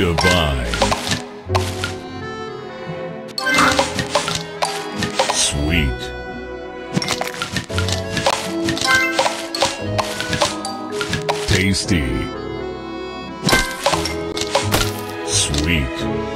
Divine. Sweet. Tasty. Sweet.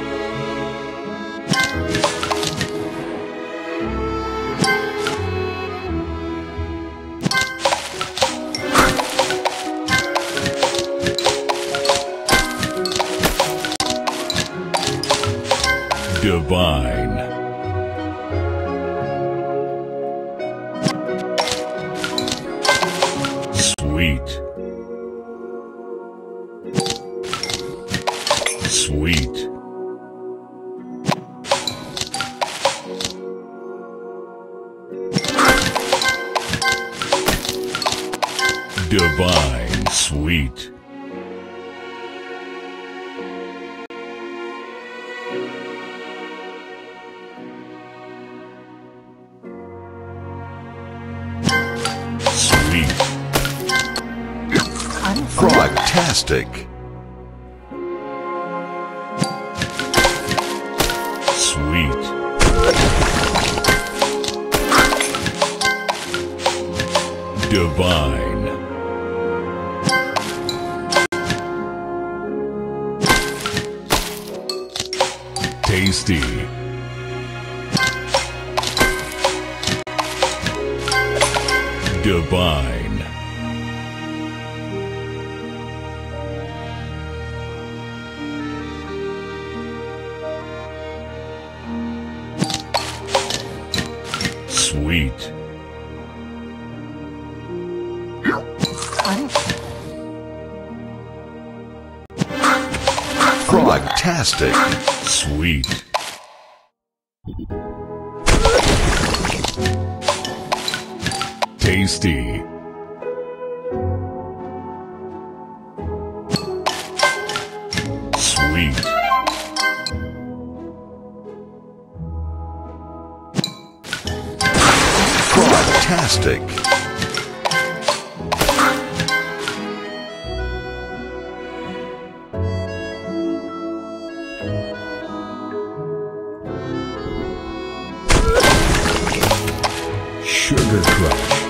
Divine. Sweet. Sweet. Divine Sweet. Frogtastic. Sweet. Divine. Tasty. Divine. Sweet. Frogtastic. Sweet. Tasty. Sweet. Frogtastic. Sugar Crush.